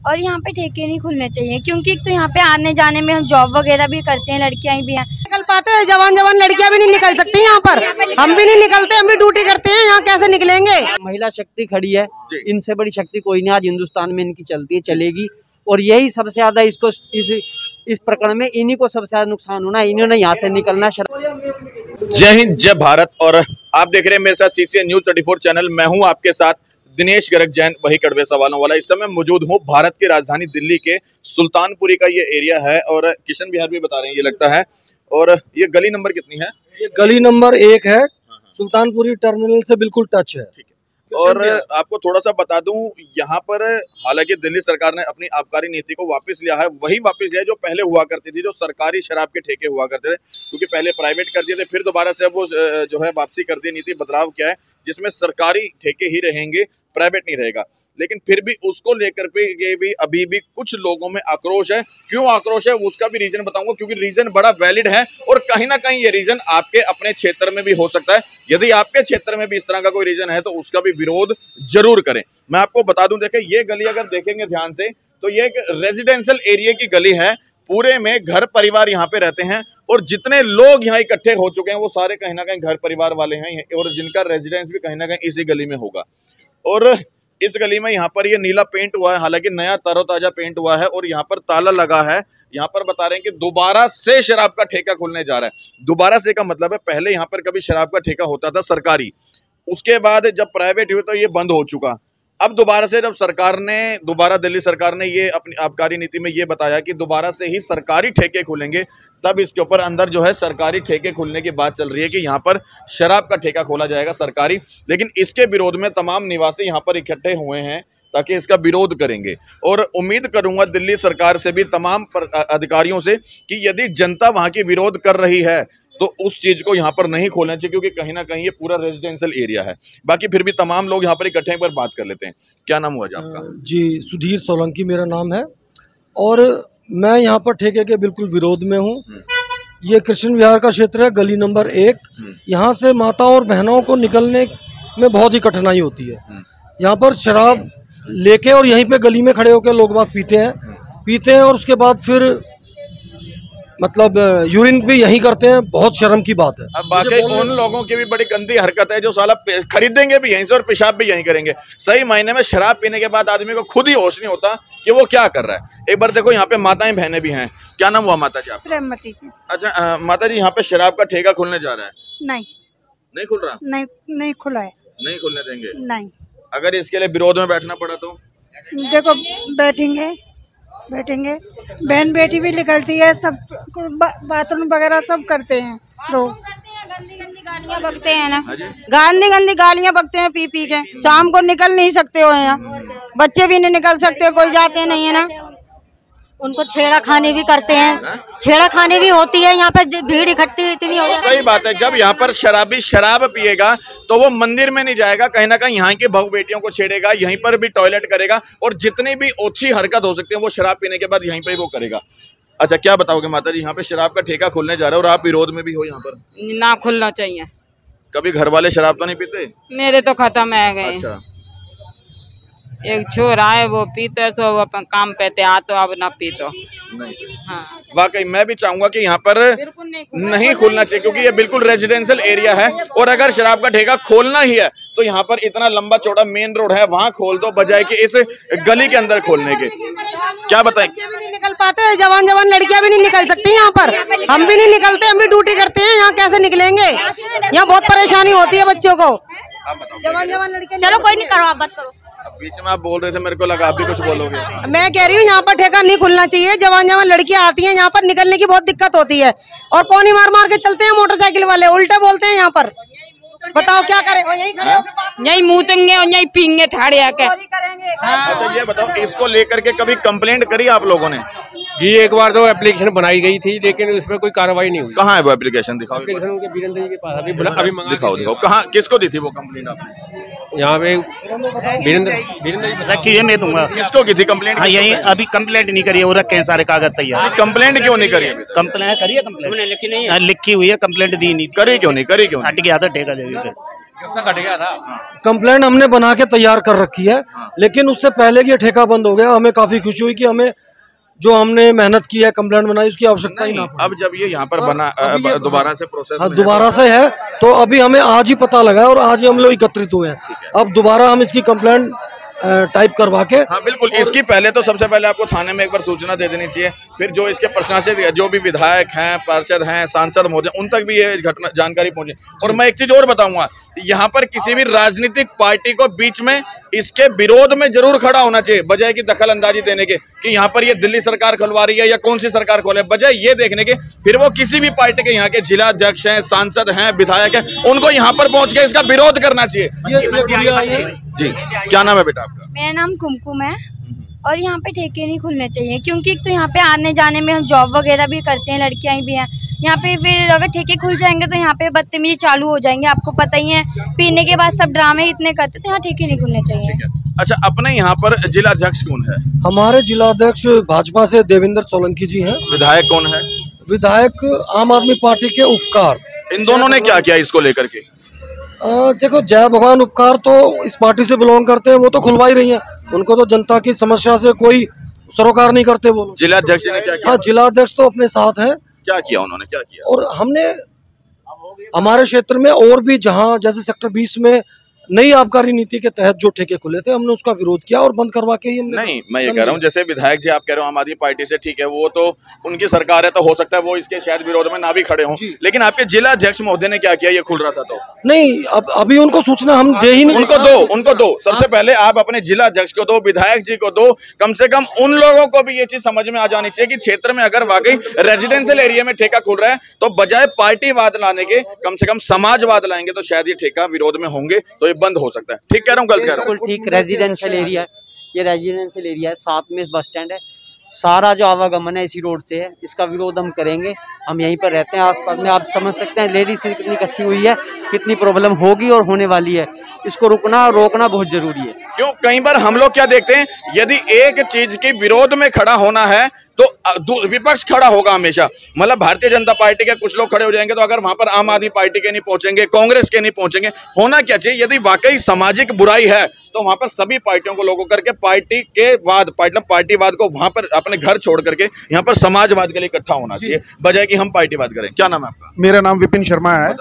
और यहाँ पे ठेके नहीं खुलने चाहिए क्योंकि एक तो यहाँ पे आने जाने में हम जॉब वगैरह भी करते हैं लड़कियाँ भी हैं। निकल पाते हैं जवान जवान लड़कियाँ भी नहीं निकल सकती यहाँ पर। हम भी नहीं निकलते हम भी ड्यूटी करते हैं यहाँ कैसे निकलेंगे? महिला शक्ति खड़ी है इनसे बड़ी शक्ति कोई नहीं आज हिंदुस्तान में इनकी चलती है चलेगी। और यही सबसे ज़्यादा इसको इस इस प्रकरण में इन्हीं को सबसे ज़्यादा नुकसान होना है इन्होंने यहाँ से निकलना. जय हिंद जय भारत। और आप देख रहे हैं मेरे साथ सीसीएन न्यूज़ 34 चैनल मैं हूँ आपके साथ दिनेश गर्ग जैन वही कड़वे सवालों वाला। इस समय मौजूद हूँ भारत की राजधानी दिल्ली के सुल्तानपुरी का ये एरिया है और किशन बिहार भी बता रहे हैं ये लगता है। और ये गली नंबर कितनी है? ये गली नंबर एक है सुल्तानपुरी टर्मिनल से बिल्कुल टच है। और आपको थोड़ा सा बता दूँ यहाँ पर हालाँकि दिल्ली सरकार ने अपनी आबकारी नीति को वापस लिया है वही वापस लिया जो पहले हुआ करती थी जो सरकारी शराब के ठेके हुआ करते थे क्योंकि पहले प्राइवेट कर दिए थे फिर दोबारा से वो जो है वापसी कर दी नीति बदलाव क्या है। जिसमें सरकारी ठेके ही रहेंगे प्राइवेट नहीं रहेगा। लेकिन फिर भी उसको लेकर के भी अभी भी कुछ लोगों में आक्रोश है। क्यों आक्रोश है? उसका भी रीजन बताऊँगा, क्योंकि रीजन बड़ा वैलिड है और कहीं ना कहीं ये रीजन आपके अपने क्षेत्र में भी हो सकता है। यदि आपके क्षेत्र में भी इस तरह का कोई रीजन है तो उसका भी विरोध ज़रूर करें। मैं आपको बता दूँ देखें ये गली अगर देखेंगे ध्यान से तो ये एक रेजिडेंशियल एरिया की गली है। पूरे में घर परिवार यहाँ पे रहते हैं और जितने लोग यहाँ इकट्ठे हो चुके हैं, वो सारे कहीं ना कहीं घर परिवार वाले हैं और जिनका रेजिडेंस भी कहीं ना कहीं इसी गली में होगा। और इस गली में यहाँ पर ये नीला पेंट हुआ है, हालाँकि नया तरोताजा पेंट हुआ है और यहाँ पर ताला लगा है। यहाँ पर बता रहे हैं कि दोबारा से शराब का ठेका खुलने जा रहा है। दोबारा से का मतलब है, पहले यहाँ पर कभी शराब का ठेका होता था सरकारी, उसके बाद जब प्राइवेट हुए तो ये बंद हो चुका। अब दोबारा से जब सरकार ने, दोबारा दिल्ली सरकार ने ये अपनी आबकारी नीति में ये बताया कि दोबारा से ही सरकारी ठेके खुलेंगे, तब इसके ऊपर अंदर जो है सरकारी ठेके खुलने की बात चल रही है कि यहाँ पर शराब का ठेका खोला जाएगा सरकारी। लेकिन इसके विरोध में तमाम निवासी यहाँ पर इकट्ठे हुए हैं ताकि इसका विरोध करेंगे। और उम्मीद करूँगा दिल्ली सरकार से भी तमाम अधिकारियों से कि यदि जनता वहाँ की विरोध कर रही है तो उस चीज़ को यहाँ पर नहीं खोलना चाहिए क्योंकि कहीं ना कहीं ये पूरा रेजिडेंशियल एरिया है। बाकी फिर भी तमाम लोग यहाँ पर इकट्ठे बार बात कर लेते हैं। क्या नाम हुआ जी आपका? जी सुधीर सोलंकी मेरा नाम है। और मैं यहाँ पर ठेके के बिल्कुल विरोध में हूँ। हम्म। ये कृष्ण विहार का क्षेत्र है गली नंबर एक। हम्म। यहाँ से माताओं और बहनों को निकलने में बहुत ही कठिनाई होती है। हम्म। यहाँ पर शराब लेके और यहीं पे गली में खड़े होकर लोग बाग पीते हैं। पीते हैं और उसके बाद फिर मतलब यूरिन भी यही करते हैं बहुत शर्म की बात है। अब बाकी उन लोगों की भी बड़ी गंदी हरकत है जो साला खरीदेंगे भी यहीं से और पेशाब भी यहीं करेंगे। सही महीने में शराब पीने के बाद आदमी को खुद ही होश नहीं होता कि वो क्या कर रहा है। एक बार देखो यहाँ पे माताएँ बहनें भी हैं। क्या नाम हुआ माता जी आप प्रेमवती जी। अच्छा आ, माता जी यहाँ पे शराब का ठेका खुलने जा रहा है। नहीं। नहीं खुल रहा? नहीं नहीं खुला है। नहीं खुलने देंगे। नहीं। अगर इसके लिए विरोध में बैठना पड़ा तो? देखो बैठेंगे। बैठेंगे। बहन बेटी भी निकलती है, सब बाथरूम वगैरह सब करते हैं लोग। गंदी गंदी गालियाँ बकते हैं ना। गंदी गंदी गालियाँ बकते हैं पी पी के। शाम को निकल नहीं सकते हो यहाँ। बच्चे भी नहीं निकल सकते, कोई जाते नहीं है ना। उनको छेड़ा खाने भी करते हैं। छेड़ा खाने भी होती है यहाँ पे भीड़ इकट्ठी इतनी हो सही बात है जब यहाँ पर शराबी शराब पिएगा तो वो मंदिर में नहीं जाएगा कहीं ना कहीं यहाँ की बहु बेटियों को छेड़ेगा यहीं पर भी टॉयलेट करेगा और जितनी भी ओछी हरकत हो सकती है वो शराब पीने के बाद यहीं पर वो करेगा। अच्छा क्या बताओगे माता जी यहाँ पे शराब का ठेका खुलने जा रहा है और आप विरोध में भी हो यहाँ पर? ना खुलना चाहिए। कभी घर वाले शराब तो नहीं पीते? मेरे तो खत्म है गए। अच्छा। एक छोरा है वो पीते तो वो अपन काम पे थे तो अब ना पी तो हाँ। वाकई मैं भी चाहूँगा कि यहाँ पर नहीं, नहीं खोलना चाहिए क्योंकि ये बिल्कुल रेजिडेंशियल एरिया है और अगर शराब का ठेका खोलना ही है तो यहाँ पर इतना लंबा चौड़ा मेन रोड है वहाँ खोल दो बजाय कि इस गली के अंदर खोलने के। क्या बताएँ? भी नहीं निकल पाते जवान जवान लड़कियाँ भी नहीं निकल सकती यहाँ पर। हम भी नहीं निकलते हम भी ड्यूटी करते हैं यहाँ कैसे निकलेंगे? यहाँ बहुत परेशानी होती है बच्चों को। जवान जवान लड़कियाँ चलो कोई नहीं करो आप बात करो। बीच में आप बोल रहे थे मेरे को लगा आप भी कुछ बोलोगे। मैं कह रही हूँ यहाँ पर ठेका नहीं खुलना चाहिए। जवान जवान लड़कियाँ आती हैं यहाँ पर निकलने की बहुत दिक्कत होती है। और पौनी मार मार के चलते हैं मोटरसाइकिल वाले उल्टे बोलते हैं यहाँ पर। बताओ क्या करें? यही खड़े यही मुँह और यही पींगे ठाड़े आके। हाँ। अच्छा ये बताओ इसको लेकर के कभी कंप्लेंट करी आप लोगों ने? जी एक बार तो एप्लीकेशन बनाई गई थी लेकिन उसमें कोई कार्रवाई नहीं हुई। कहाँ है वो एप्लीकेशन दिखाओ एप्लीकेशन उनके वीरेंद्र जी के पास अभी अभी दिखाओ। दिखाओ कहाँ किसको दी थी वो कंप्लेंट आपने? यहाँ पे वीरेंद्र वीरेंद्र जी मैं दूँगा। किसको की थी कंप्लेंट हाँ यही अभी कंप्लेंट नहीं करी है वो रखे हैं सारे कागज़ तैयार। कंप्लेंट क्यों नहीं करी कंप्लेंट करी है कंप्लेंट लिखी हुई है कंप्लेंट दी नहीं। करी क्यों नहीं करी क्यों हट गया था ठेका गया कंप्लेंट हमने बना के तैयार कर रखी है लेकिन उससे पहले कि ठेका बंद हो गया हमें काफ़ी खुशी हुई कि हमें जो हमने मेहनत की है कंप्लेंट बनाई उसकी आवश्यकता ही ना। अब जब ये यहाँ पर बना दोबारा से प्रोसेस हाँ दोबारा से है तो अभी हमें आज ही पता लगा है और आज ही हम लोग एकत्रित हुए हैं। अब दोबारा हम इसकी कंप्लेंट टाइप करवा के हाँ बिल्कुल। इसकी पहले तो सबसे पहले आपको थाने में एक बार सूचना दे देनी चाहिए। फिर जो इसके प्रशासित जो भी विधायक हैं पार्षद हैं सांसद महोदय उन तक भी ये घटना जानकारी पहुँचे। और मैं एक चीज़ और बताऊँगा यहाँ पर किसी भी राजनीतिक पार्टी को बीच में इसके विरोध में ज़रूर खड़ा होना चाहिए बजाय की दखल अंदाजी देने के कि यहाँ पर ये दिल्ली सरकार खुलवा रही है या कौन सी सरकार खोले बजाय ये देखने के फिर वो किसी भी पार्टी के यहाँ के जिला अध्यक्ष हैं सांसद हैं विधायक हैं उनको यहाँ पर पहुँच के इसका विरोध करना चाहिए। जी। क्या नाम है बेटा आपका? मेरा नाम कुमकुम है। और यहाँ पे ठेके नहीं खुलने चाहिए क्योंकि एक तो यहाँ पे आने जाने में हम जॉब वगैरह भी करते हैं लड़कियाँ भी हैं। यहाँ पे फिर अगर ठेके खुल जाएँगे तो यहाँ पे बदतमीजी चालू हो जाएँगे आपको पता ही है। पीने के बाद सब ड्रामे इतने करते तो यहाँ ठेके नहीं खुलने चाहिए। अच्छा अपने यहाँ पर जिला अध्यक्ष कौन है? हमारे जिलाध्यक्ष भाजपा से देवेंद्र सोलंकी जी है। विधायक कौन है? विधायक आम आदमी पार्टी के उपकार। इन दोनों ने क्या किया इसको लेकर के? देखो जय भगवान उपकार तो इस पार्टी से बिलोंग करते हैं वो तो खुलवा ही रही हैं। उनको तो जनता की समस्या से कोई सरोकार नहीं करते वो जिला अध्यक्ष ने क्या किया? हाँ जिलाध्यक्ष तो अपने साथ हैं। क्या किया उन्होंने? क्या किया? और हमने हमारे क्षेत्र में और भी जहाँ जैसे सेक्टर 20 में नई आबकारी नीति के तहत जो ठेके खुले थे हमने उसका विरोध किया और बंद करवा के ही नहीं मैं ये कह रहा हूँ जैसे विधायक जी आप कह रहे हो आम आदमी पार्टी से ठीक है वो तो उनकी सरकार है तो हो सकता है वो इसके शायद विरोध में ना भी खड़े हों। लेकिन आपके जिला अध्यक्ष महोदय ने क्या किया ये खुल रहा था तो? नहीं अब अभी उनको सूचना हम दे ही नहीं उनको दो उनको दो। सबसे पहले आप अपने जिला अध्यक्ष को दो विधायक जी को दो। कम से कम उन लोगों को भी ये चीज़ समझ में आ जानी चाहिए की क्षेत्र में अगर वाकई रेजिडेंशियल एरिया में ठेका खुल रहा है तो बजाय पार्टीवाद लाने के कम से कम समाजवाद लाएँगे तो शायद ये ठेका विरोध में होंगे तो ये बंद हो सकता है। ठीक कह रहा हूँ गलत कह रहा हूँ। बिल्कुल ठीक रेजिडेंशियल एरिया ये रेजिडेंशियल एरिया है साथ में बस स्टैंड है। सारा जो आवागमन है इसी रोड से है। इसका विरोध हम करेंगे। हम यहीं पर रहते हैं आसपास में। आप समझ सकते हैं लेडीज़ कितनी इकट्ठी हुई है कितनी प्रॉब्लम होगी और होने वाली है। इसको रुकना और रोकना बहुत ज़रूरी है। क्यों? कई बार हम लोग क्या देखते हैं यदि एक चीज़ के विरोध में खड़ा होना है तो विपक्ष खड़ा होगा हमेशा। मतलब भारतीय जनता पार्टी के कुछ लोग खड़े हो जाएँगे तो अगर वहाँ पर आम आदमी पार्टी के नहीं पहुँचेंगे कांग्रेस के नहीं पहुँचेंगे होना क्या चाहिए? यदि वाकई सामाजिक बुराई है तो वहाँ पर सभी पार्टियों को लोगों करके पार्टी के वाद मतलब पार्टीवाद को वहाँ पर अपने घर छोड़ करके यहाँ पर समाजवाद के लिए इकट्ठा होना चाहिए बजाय कि हम पार्टीवाद करें। क्या नाम है आपका? मेरा नाम विपिन शर्मा है।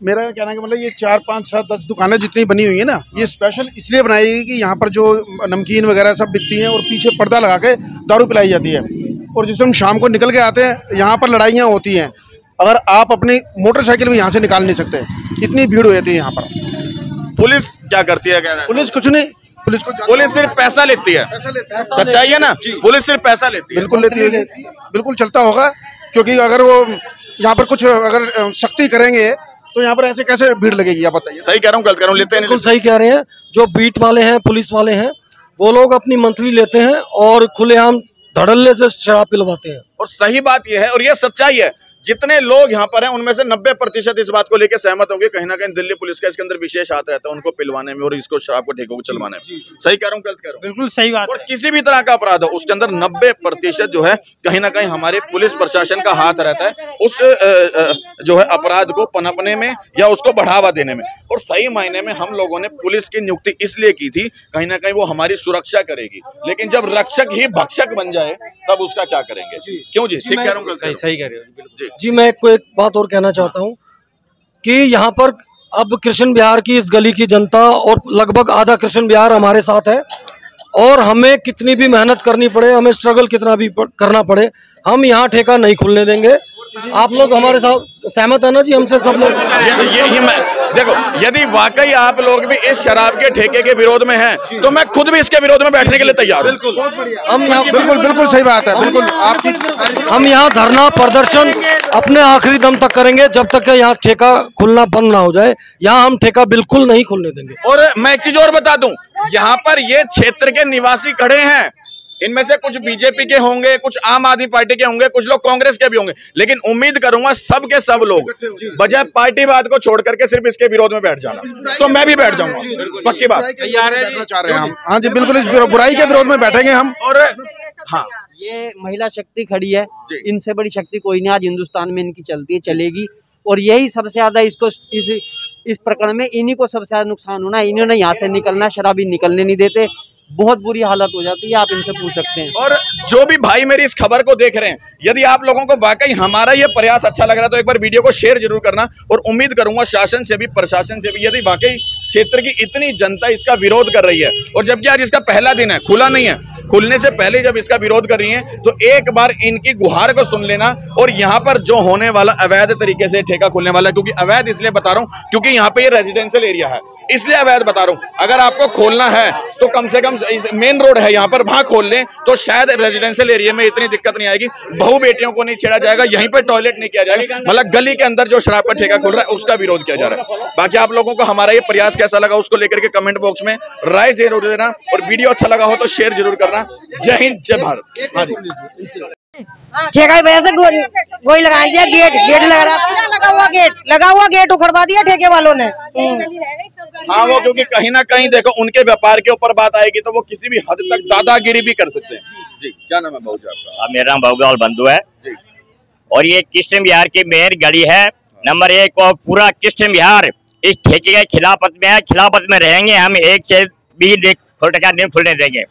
मेरा कहना है कि मतलब ये चार पाँच सात दस दुकानें जितनी बनी हुई है ना ये स्पेशल इसलिए बनाई गई कि यहाँ पर जो नमकीन वगैरह सब बिकती हैं और पीछे पर्दा लगा के दारू पिलाई जाती है। और जिस हम शाम को निकल के आते हैं यहाँ पर लड़ाइयाँ होती हैं। अगर आप अपनी मोटरसाइकिल भी यहाँ से निकाल नहीं सकते इतनी भीड़ हो जाती है यहाँ पर। पुलिस क्या करती है कह रहे हैं? पुलिस कुछ नहीं पुलिस को पुलिस सिर्फ़ पैसा लेती है। सच्चाई है ना? पुलिस सिर्फ़ पैसा लेती है। बिल्कुल लेती है बिल्कुल चलता होगा क्योंकि अगर वो यहाँ पर कुछ अगर सख्ती करेंगे तो यहाँ पर ऐसे कैसे भीड़ लगेगी आप बताइए। सही कह रहा हूँ गलत कह रहा हूँ लेते हैं बिल्कुल सही कह रहे हैं जो बीट वाले हैं पुलिस वाले हैं वो लोग अपनी मंथली लेते हैं और खुलेआम धड़ल्ले से शराब पिलवाते हैं। और सही बात यह है और यह सच्चाई है जितने लोग यहाँ पर हैं उनमें से 90 प्रतिशत इस बात को लेकर सहमत होंगे। कहीं ना कहीं दिल्ली पुलिस का इसके अंदर विशेष हाथ रहता है उनको पिलवाने में और इसको शराब को ठेकों को चलवाने में। सही कह रहा हूँ गलत कह रहा हूँ? बिल्कुल सही बात और किसी भी तरह का अपराध हो उसके अंदर 90 प्रतिशत जो है कहीं ना कहीं हमारे पुलिस प्रशासन का हाथ रहता है उस जो है अपराध को पनपने में या उसको बढ़ावा देने में। और सही मायने में हम लोगों ने पुलिस की नियुक्ति इसलिए की थी कहीं ना कहीं वो हमारी सुरक्षा करेगी। लेकिन जब रक्षक ही भक्षक बन जाए तब उसका क्या करेंगे? क्यों जी? ठीक कह रहा हूँ? सही कह रहे हो जी। जी मैं को एक बात और कहना चाहता हूँ कि यहाँ पर अब कृष्ण बिहार की इस गली की जनता और लगभग आधा कृष्ण बिहार हमारे साथ है और हमें कितनी भी मेहनत करनी पड़े हमें स्ट्रगल कितना भी करना पड़े हम यहाँ ठेका नहीं खुलने देंगे। आप लोग हमारे साथ सहमत है ना जी हमसे सब लोग? ये, ये, ये मैं देखो वाकई आप लोग भी इस शराब के ठेके के विरोध में हैं तो मैं खुद भी इसके विरोध में बैठने के लिए तैयार हूँ। हम यहाँ बिल्कुल बिल्कुल सही बात है बिल्कुल आपकी हम यहाँ धरना प्रदर्शन अपने आखिरी दम तक करेंगे जब तक यहाँ ठेका खुलना बंद ना हो जाए। यहाँ हम ठेका बिल्कुल नहीं खुलने देंगे। और मैं एक चीज़ और बता दूँ यहाँ पर ये क्षेत्र के निवासी खड़े हैं इनमें से कुछ बीजेपी के होंगे कुछ आम आदमी पार्टी के होंगे कुछ लोग कांग्रेस के भी होंगे। लेकिन उम्मीद करूँगा सब के सब लोग बजाय पार्टीवाद को छोड़ करके सिर्फ़ इसके विरोध में बैठ जाना। तो मैं भी बैठ जाऊँगा। पक्की बात। चाह रहे हैं हम। हाँ जी बिल्कुल इस बुराई के विरोध में बैठेंगे हम। और हाँ। ये महिला शक्ति खड़ी है। इनसे बड़ी शक्ति कोई नहीं। आज हिंदुस्तान में इनकी चलती है चलेगी। और यही सबसे ज़्यादा इसको इस इस प्रकरण में इन्हीं को सबसे ज़्यादा नुकसान होना है। इन्होंने यहाँ से निकलना शराबी निकलने नहीं देते। बहुत बुरी हालत हो जाती है, आप इनसे पूछ सकते हैं। और जो भी भाई मेरी इस खबर को देख रहे हैं, यदि आप लोगों को वाकई हमारा ये प्रयास अच्छा लग रहा है तो एक बार वीडियो को शेयर ज़रूर करना और उम्मीद करूँगा शासन से भी, प्रशासन से भी, यदि वाकई क्षेत्र की इतनी जनता इसका विरोध कर रही है। और जबकि आज इसका पहला दिन है, खुला नहीं है। खुलने से पहले जब इसका विरोध कर रही है तो एक बार इनकी गुहार को सुन लेना और यहाँ पर जो होने वाला अवैध तरीके से ठेका खुलने वाला है, क्योंकि अवैध इसलिए बता रहा हूँ, क्योंकि यहाँ पे ये रेजिडेंशियल एरिया है। इसलिए अवैध बता रहा हूँ, अगर आपको खोलना है तो कम से कम मेन रोड है यहाँ पर, वहाँ खोल लें तो शायद रेजिडेंशियल एरिया में इतनी दिक्कत नहीं आएगी। बहु बेटियों को नहीं छेड़ा जाएगा, यहीं पर टॉयलेट नहीं किया जाएगा मतलब गली के अंदर जो शराब का ठेका खोल रहा है, उसका विरोध किया जा रहा है। बाकी आप लोगों को हमारा ये प्रयास कैसा लगा उसको लेकर के कमेंट बॉक्स में राय ज़रूर देना और वीडियो अच्छा लगा हो तो शेयर ज़रूर करना। जय हिंद जय भारत। हाँ जी। ठेका वजह से गोली गोली लगा दिया गेट गेट लगा रहा। लगा हुआ गेट लगा हुआ गेट उखड़वा दिया ठेके वालों ने। हाँ वो क्योंकि कहीं ना कहीं देखो उनके व्यापार के ऊपर बात आएगी तो वो किसी भी हद तक दादागिरी भी कर सकते हैं। जी क्या नाम है बाबू आपका? हाँ, मेरा नाम बाबूलाल बंधु है। और ये कृष्ण बिहार की मेन गली है। नंबर एक और पूरा कृष्ण बिहार इस ठेके के खिलाफत में है, खिलाफत में रहेंगे, हम एक से भी फुट का नहीं खुलने देंगे।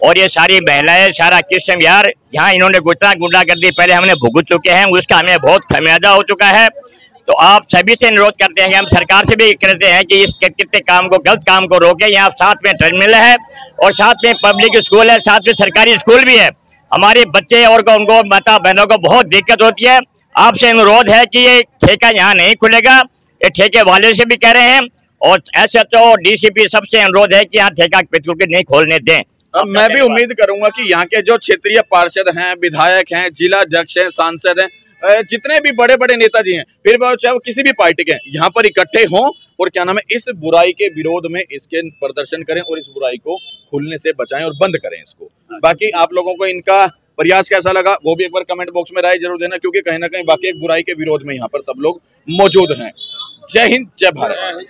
और ये सारी महिलाएँ, सारा कृष्ण यार, यहाँ इन्होंने गुटना गुंडा कर दी। पहले हमने भुगत चुके हैं, उसका हमें बहुत खमियाजा हो चुका है। तो आप सभी से अनुरोध करते हैं हम सरकार से भी कहते हैं कि इस कितने काम को, गलत काम को रोके। यहाँ साथ में टर्मिनल है और साथ में पब्लिक स्कूल है, साथ में सरकारी स्कूल भी है। हमारे बच्चे और को उनको माता बहनों को बहुत दिक्कत होती है। आपसे अनुरोध है कि ये ठेका यहाँ नहीं खुलेगा। ये ठेके वाले से भी कह रहे हैं और S H O D C P सबसे अनुरोध है कि यहाँ ठेका बिल्कुल नहीं खोलने दें। अब मैं भी उम्मीद करूँगा कि यहाँ के जो क्षेत्रीय पार्षद हैं विधायक हैं जिला अध्यक्ष हैं सांसद हैं जितने भी बड़े बड़े नेताजी हैं फिर चाहे वो किसी भी पार्टी के यहाँ पर इकट्ठे हों और क्या नाम है इस बुराई के विरोध में इसके प्रदर्शन करें और इस बुराई को खुलने से बचाएँ और बंद करें इसको। बाकी आप लोगों को इनका प्रयास कैसा लगा? वो भी एक बार कमेंट बॉक्स में राय ज़रूर देना, क्योंकि कहीं ना कहीं एक बुराई के विरोध में यहाँ पर सब लोग मौजूद हैं। जय हिंद जय भारत।